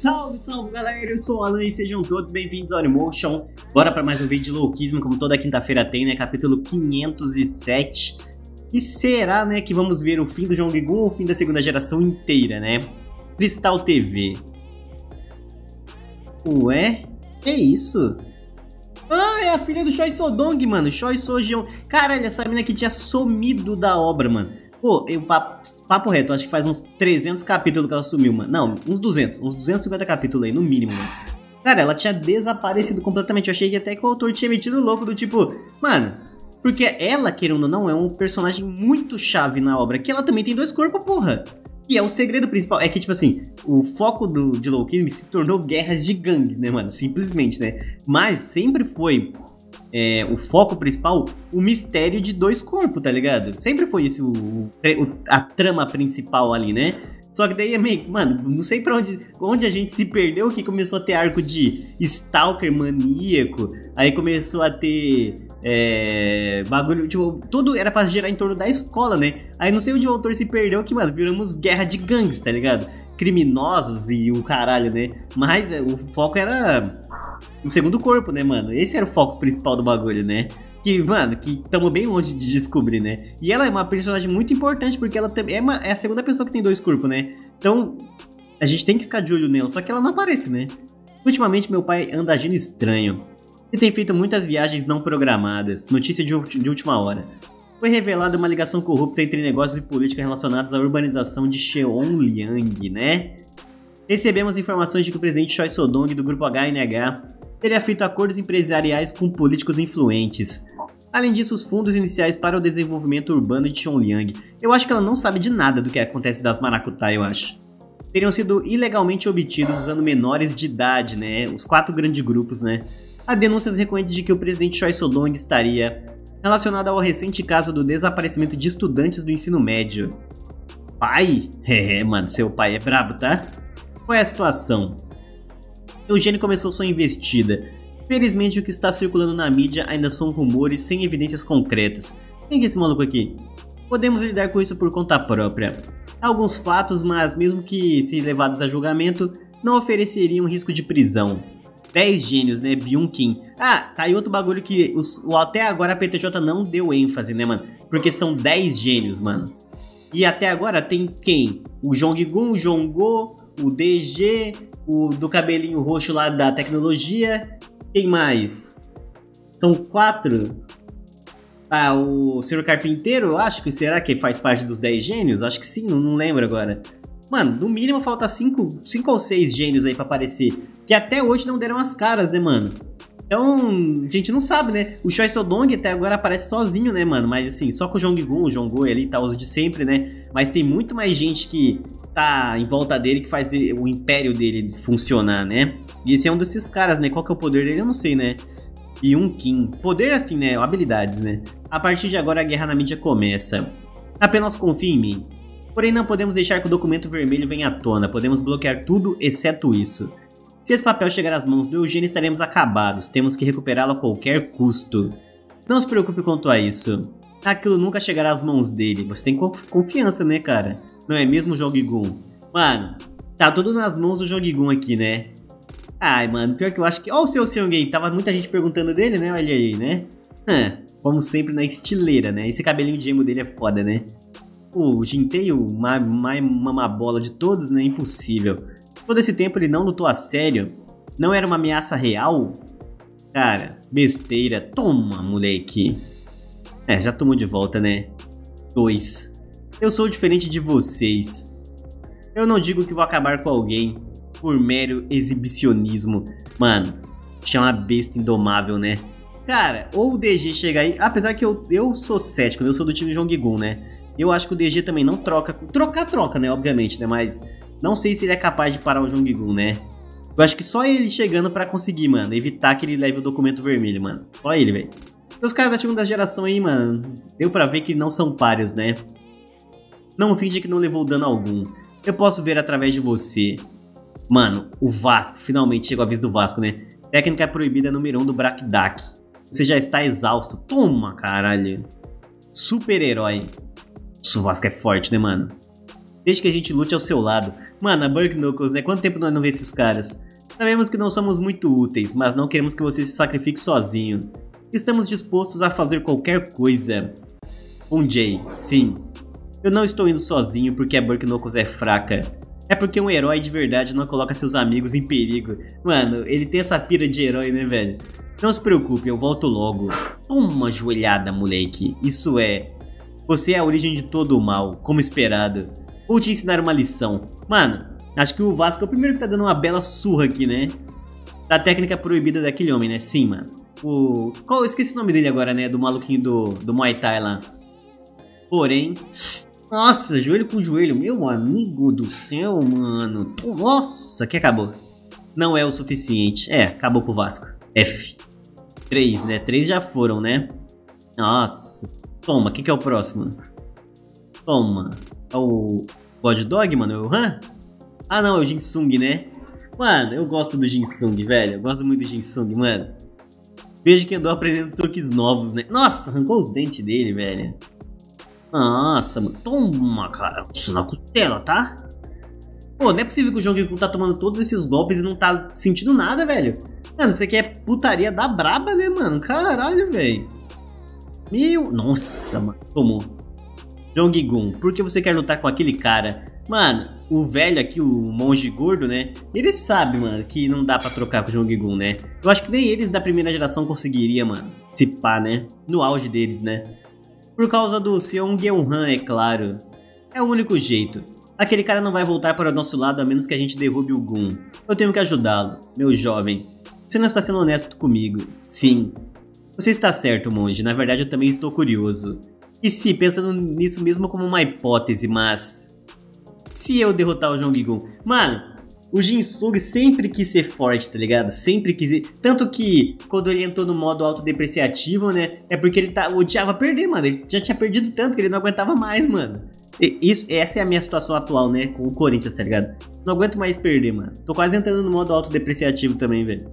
Salve, salve galera, eu sou o Alan e sejam todos bem-vindos ao Emotion. Bora para mais um vídeo de louquismo, como toda quinta-feira tem, né? Capítulo 507. E será, né, que vamos ver o fim do ou o fim da segunda geração inteira, né? Cristal TV. Ué? Que isso? Ah, é a filha do Choi Sodong, mano. Choi Sojeon. Caralho, essa mina aqui tinha sumido da obra, mano. Pô, eu, papo, reto, acho que faz uns 300 capítulos que ela sumiu, mano. Não, uns 200, uns 250 capítulos aí, no mínimo, mano. Cara, ela tinha desaparecido completamente. Eu achei que até que o autor tinha metido louco do tipo, mano, porque ela, querendo ou não, é um personagem muito chave na obra, que ela também tem dois corpos, porra. E é o segredo principal. É que, tipo assim, o foco do, de Loki se tornou guerras de gangue, né, mano? Simplesmente, né? Mas sempre foi é, o foco principal, o mistério de dois corpos, tá ligado? Sempre foi esse o, o, a trama principal ali, né? Só que daí é meio. Mano, não sei pra onde, onde a gente se perdeu que começou a ter arco de Stalker maníaco. Aí começou a ter. É, bagulho. Tipo, tudo era pra girar em torno da escola, né? Aí não sei onde o autor se perdeu que, mano, viramos guerra de gangues, tá ligado? Criminosos e o caralho, né? Mas é, o foco era o segundo corpo, né, mano? Esse era o foco principal do bagulho, né? Que, mano, que estamos bem longe de descobrir, né? E ela é uma personagem muito importante, porque ela é, uma, é a segunda pessoa que tem dois corpos, né? Então, a gente tem que ficar de olho nela, só que ela não aparece, né? Ultimamente, meu pai anda agindo estranho. Ele tem feito muitas viagens não programadas, notícia de, de última hora. Foi revelada uma ligação corrupta entre negócios e política relacionados à urbanização de Cheonliang, né? Recebemos informações de que o presidente Choi Sodong do grupo HNH teria feito acordos empresariais com políticos influentes. Além disso, os fundos iniciais para o desenvolvimento urbano de Chongliang. Eu acho que ela não sabe de nada do que acontece das Maracutai, eu acho. Teriam sido ilegalmente obtidos usando menores de idade, né? Os quatro grandes grupos, né? Há denúncias recorrentes de que o presidente Choi Sodong estaria relacionado ao recente caso do desaparecimento de estudantes do ensino médio. Pai? É, mano, seu pai é brabo, tá? Qual é a situação? Eugênio começou sua investida. Felizmente o que está circulando na mídia ainda são rumores sem evidências concretas. Quem é esse maluco aqui? Podemos lidar com isso por conta própria. Há alguns fatos, mas mesmo que se levados a julgamento, não ofereceriam risco de prisão. 10 gênios, né? Byung Kim. Ah, tá aí outro bagulho que os, até agora a PTJ não deu ênfase, né, mano? Porque são 10 gênios, mano. E até agora tem quem? O Jong-gun, o Jong-go, o DG, o do cabelinho roxo lá da tecnologia. Quem mais? São quatro. Ah, o Senhor Carpinteiro, acho que será que faz parte dos 10 gênios? Acho que sim, não, não lembro agora. Mano, no mínimo falta 5 cinco, ou 6 gênios aí pra aparecer. Que até hoje não deram as caras, né, mano? Então, a gente não sabe, né? O Choi Sodong até agora aparece sozinho, né, mano? Mas assim, só com o Jong-gun, o Jong-go ali, tá, os de sempre, né? Mas tem muito mais gente que tá em volta dele que faz o império dele funcionar, né? E esse é um desses caras, né? Qual que é o poder dele? Eu não sei, né? E um Kim. Poder assim, né? Habilidades, né? A partir de agora a guerra na mídia começa. Apenas confie em mim. Porém, não podemos deixar que o documento vermelho venha à tona. Podemos bloquear tudo exceto isso. Se esse papel chegar às mãos do Eugênio, estaremos acabados. Temos que recuperá-lo a qualquer custo. Não se preocupe quanto a isso. Aquilo nunca chegará às mãos dele. Você tem confiança, né, cara? Não é mesmo, Jogigun? Mano, tá tudo nas mãos do Jogigun aqui, né? Ai, mano, pior que eu acho que... Ó o seu Seongay, tava muita gente perguntando dele, né? Olha aí, né? Hã, como sempre na estileira, né? Esse cabelinho de emo dele é foda, né? O Jintei, o mais mamabola de todos, né? Impossível. Todo esse tempo ele não lutou a sério? Não era uma ameaça real? Cara, besteira. Toma, moleque. É, já tomou de volta, né? 2. Eu sou diferente de vocês. Eu não digo que vou acabar com alguém por mero exibicionismo. Mano, chama besta indomável, né? Cara, ou o DG chega aí, apesar que eu, eu sou cético, eu sou do time Jong-gun, né? Eu acho que o DG também não troca. Trocar, troca, né? Obviamente, né? Mas não sei se ele é capaz de parar o Jong-gun, né? Eu acho que só ele chegando para conseguir, mano, evitar que ele leve o documento vermelho, mano. Só ele, velho. Os caras da segunda geração aí, mano, deu pra ver que não são páreos, né? Não finge que não levou dano algum. Eu posso ver através de você. Mano, o Vasco, finalmente chegou a vez do Vasco, né? Técnica proibida número 1 um do Brakdak. Você já está exausto. Toma, caralho. Super-herói. O Vasco é forte, né, mano? Desde que a gente lute ao seu lado. Mano, a Burke Knuckles, né? Quanto tempo nós não vê esses caras? Sabemos que não somos muito úteis, mas não queremos que você se sacrifique sozinho. Estamos dispostos a fazer qualquer coisa. Um Jay, sim. Eu não estou indo sozinho porque a Burke Knuckles é fraca. É porque um herói de verdade não coloca seus amigos em perigo. Mano, ele tem essa pira de herói, né, velho? Não se preocupe, eu volto logo. Uma joelhada, moleque. Isso é. Você é a origem de todo o mal, como esperado. Vou te ensinar uma lição. Mano, acho que o Vasco é o primeiro que tá dando uma bela surra aqui, né? Da técnica proibida daquele homem, né? Sim, mano. O. Qual? Eu esqueci o nome dele agora, né? Do maluquinho do, do Muay Thai lá. Porém. Nossa, joelho com joelho. Meu amigo do céu, mano. Nossa, que acabou. Não é o suficiente. É, acabou pro Vasco. F. Três, né? Três já foram, né? Nossa. Toma, o que, que é o próximo? Toma. É o God Dog, mano? É o Han? Ah, não, é o Jinsung, né? Mano, eu gosto do Jinsung, velho. Eu gosto muito do Jinsung, mano. Vejo que andou aprendendo truques novos, né? Nossa, arrancou os dentes dele, velho. Nossa, mano. Toma, cara. Isso na costela, tá? Pô, não é possível que o Jong tá tomando todos esses golpes e não tá sentindo nada, velho. Mano, isso aqui é putaria da braba, né, mano? Caralho, velho. Meu... Nossa, mano. Tomou. Jong-gun, por que você quer lutar com aquele cara? Mano, o velho aqui, o monge gordo, né? Ele sabe, mano, que não dá pra trocar com o Jong-gun, né? Eu acho que nem eles da primeira geração conseguiria, mano. Se pá, né? No auge deles, né? Por causa do Seong Yeon-han, é claro. É o único jeito. Aquele cara não vai voltar para o nosso lado a menos que a gente derrube o Gun. Eu tenho que ajudá-lo, meu jovem. Você não está sendo honesto comigo. Sim. Você está certo, monge. Na verdade, eu também estou curioso. E se, pensando nisso mesmo como uma hipótese, mas... Se eu derrotar o Jong-gun... Mano, o Jinsung sempre quis ser forte, tá ligado? Sempre quis. Tanto que quando ele entrou no modo autodepreciativo, né? É porque ele tá, odiava perder, mano. Ele já tinha perdido tanto que ele não aguentava mais, mano. E, isso, essa é a minha situação atual, né? Com o Corinthians, tá ligado? Não aguento mais perder, mano. Tô quase entrando no modo autodepreciativo também, velho.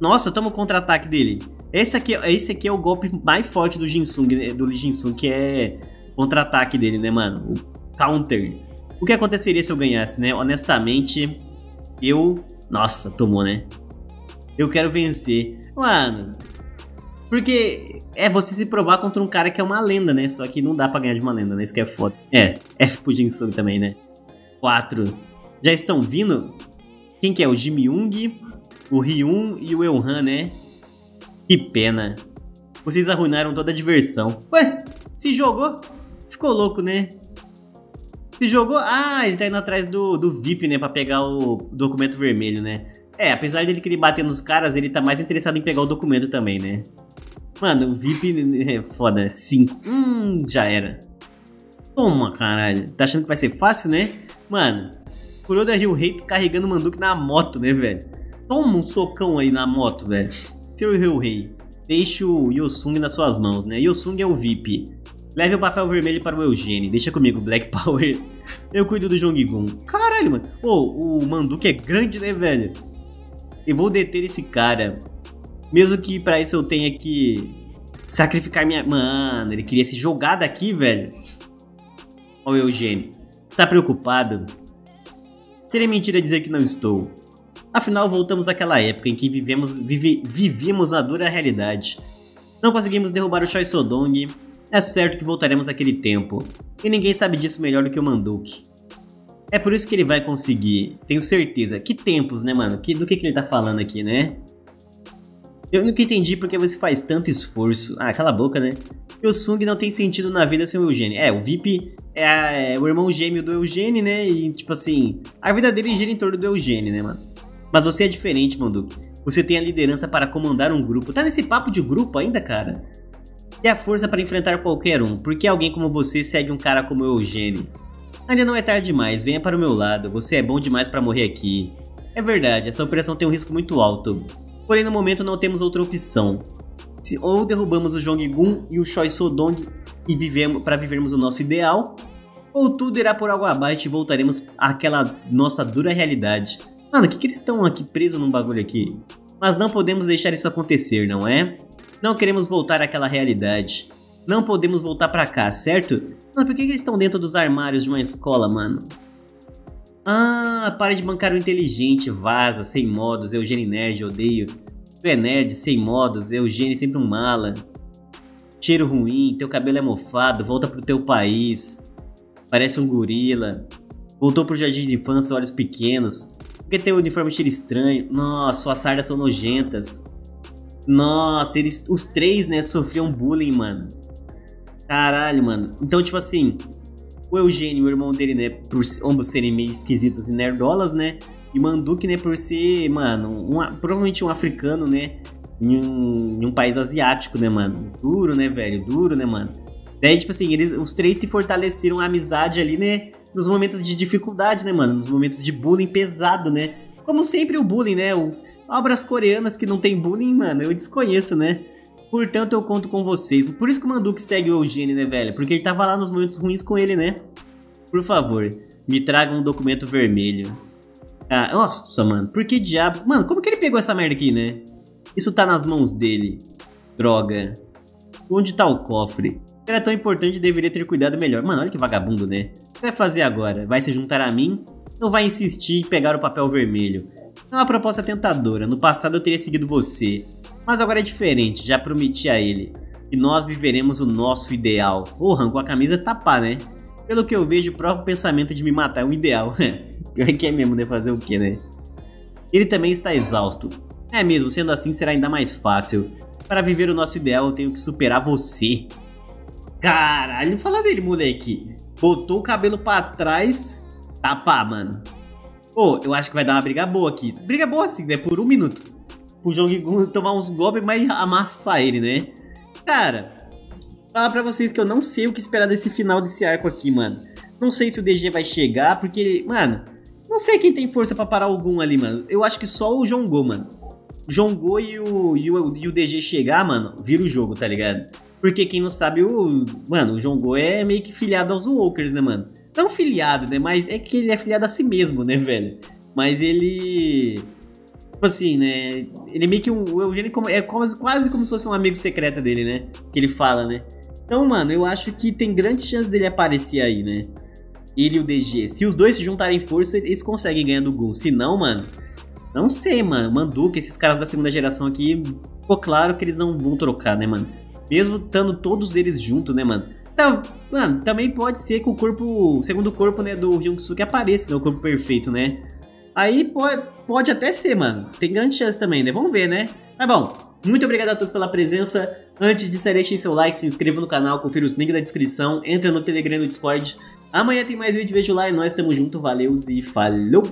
Nossa, toma o contra-ataque dele. Esse aqui, esse aqui é o golpe mais forte do Jinsung, do Jinsung, que é contra-ataque dele, né, mano? O counter. O que aconteceria se eu ganhasse, né? Honestamente, eu. Nossa, tomou, né? Eu quero vencer. Mano. Porque é você se provar contra um cara que é uma lenda, né? Só que não dá pra ganhar de uma lenda, né? Isso que é foda. É, F pro Jinsung também, né? 4. Já estão vindo? Quem que é? O Jim Young, o Ryun e o Elhan, né? Que pena. Vocês arruinaram toda a diversão. Ué, se jogou? Ficou louco, né? Se jogou? Ah, ele tá indo atrás do, do VIP, né? Pra pegar o documento vermelho, né? É, apesar dele querer bater nos caras, ele tá mais interessado em pegar o documento também, né? Mano, o VIP é foda. 5. Hum, já era. Toma, caralho. Tá achando que vai ser fácil, né? Mano, Kuroda Rei carregando o Manduki na moto, né, velho? Toma um socão aí na moto, velho. Seu Rei, deixe o Yosung nas suas mãos, né? Yosung é o VIP. Leve o papel vermelho para o Eugênio. Deixa comigo, Black Power. Eu cuido do Jong-gun. Caralho, mano. Oh, o Manduque é grande, né, velho? Eu vou deter esse cara. Mesmo que para isso eu tenha que sacrificar minha... Mano, ele queria se jogar daqui, velho. Ó o Eugênio. Está preocupado? Seria mentira dizer que não estou. Afinal, voltamos àquela época em que vivemos, vive, vivíamos a dura realidade. Não conseguimos derrubar o Choi Sodong, é certo que voltaremos àquele tempo, e ninguém sabe disso melhor do que o Manduki. É por isso que ele vai conseguir, tenho certeza. Que tempos, né, mano? Que, do que, que ele tá falando aqui, né? Eu nunca entendi porque você faz tanto esforço. Ah, cala a boca, né? O Sung não tem sentido na vida sem o Eugênio. É, o VIP é, a, é, o irmão gêmeo do Eugênio, né? E, tipo assim, a vida dele gira em torno do Eugênio, né, mano? Mas você é diferente, Manduki. Você tem a liderança para comandar um grupo. Tá nesse papo de grupo ainda, cara? e a força para enfrentar qualquer um, porque alguém como você segue um cara como o Eugênio. Ainda não é tarde demais, venha para o meu lado, você é bom demais para morrer aqui. É verdade, essa operação tem um risco muito alto, porém no momento não temos outra opção. Se, ou derrubamos o Jong-gun e o Choi Sodong e vivemos para vivermos o nosso ideal, ou tudo irá por água abaixo e voltaremos àquela nossa dura realidade. Mano, o que, que eles estão aqui presos num bagulho aqui? Mas não podemos deixar isso acontecer, não é? Não queremos voltar àquela realidade. Não podemos voltar para cá, certo? Mas por que eles estão dentro dos armários de uma escola, mano? Ah, para de bancar o inteligente, vaza, sem modos, Eugênio Nerd, odeio. Tu é nerd, sem modos, Eugênio sempre um mala. Cheiro ruim, teu cabelo é mofado, volta pro teu país. Parece um gorila. Voltou pro jardim de infância, olhos pequenos. Porque teu uniforme cheira estranho. Nossa, suas sardas são nojentas. Nossa, eles, os três, né, sofriam bullying, mano. Caralho, mano. Então, tipo assim, o Eugênio, o irmão dele, né, por ambos serem meio esquisitos e nerdolas, né? E o Manduque, né, por ser, mano, um, provavelmente um africano, né? Em um, em um país asiático, né, mano? Duro, né, velho? Duro, né, mano? Daí, tipo assim, eles, os três se fortaleceram a amizade ali, né? Nos momentos de dificuldade, né, mano? Nos momentos de bullying pesado, né? Como sempre o bullying, né? O, obras coreanas que não tem bullying, mano, eu desconheço, né? Portanto, eu conto com vocês. Por isso que o Manduque segue o Eugênio, né, velho? Porque ele tava lá nos momentos ruins com ele, né? Por favor, me traga um documento vermelho. Ah, nossa, mano, por que diabos? Mano, como que ele pegou essa merda aqui, né? Isso tá nas mãos dele. Droga. Onde tá o cofre? Era tão importante, deveria ter cuidado melhor. Mano, olha que vagabundo, né? Que vai fazer agora? Vai se juntar a mim? Não vai insistir em pegar o papel vermelho? É uma proposta tentadora. No passado eu teria seguido você. Mas agora é diferente, já prometi a ele. E nós viveremos o nosso ideal. Porra, com a camisa tapar, né? Pelo que eu vejo, o próprio pensamento de me matar é um ideal. Pior que é mesmo, né? Fazer o quê, né? Ele também está exausto. É mesmo, sendo assim será ainda mais fácil. Para viver o nosso ideal, eu tenho que superar você. Caralho, fala dele, moleque. Botou o cabelo pra trás. Tapar, mano. Pô, eu acho que vai dar uma briga boa aqui. Briga boa assim, né? Por um minuto pro Jong-un tomar uns golpes, mas amassar ele, né? Cara, falar pra vocês que eu não sei o que esperar desse final desse arco aqui, mano. Não sei se o DG vai chegar, porque, mano, não sei quem tem força para parar algum ali, mano. Eu acho que só o Jongo, mano. Jongo e o, e o, e o DG chegar, mano, vira o jogo, tá ligado? Porque quem não sabe, o. Mano, o Jongo é meio que filiado aos Walkers, né, mano? Não filiado, né? Mas é que ele é filiado a si mesmo, né, velho? Mas ele Tipo assim, né? Ele é meio que um. O Eugênio é quase, quase como se fosse um amigo secreto dele, né? Que ele fala, né? Então, mano, eu acho que tem grande chance dele aparecer aí, né? Ele e o DG. Se os dois se juntarem força, eles conseguem ganhar do Gun. Se não, mano. Não sei, mano. Manduca, esses caras da segunda geração aqui. Ficou claro que eles não vão trocar, né, mano? Mesmo estando todos eles juntos, né, mano? Então, mano, também pode ser que o corpo. O segundo corpo, né, do Hyung-Suk apareça, né? O corpo perfeito, né? Aí pode, pode até ser, mano. Tem grande chance também, né? Vamos ver, né? Mas bom, muito obrigado a todos pela presença. Antes de sair, deixem seu like, se inscreva no canal, confira os links da descrição, entra no Telegram e no Discord. Amanhã tem mais vídeo, vejo lá e nós estamos junto. Valeu e falou!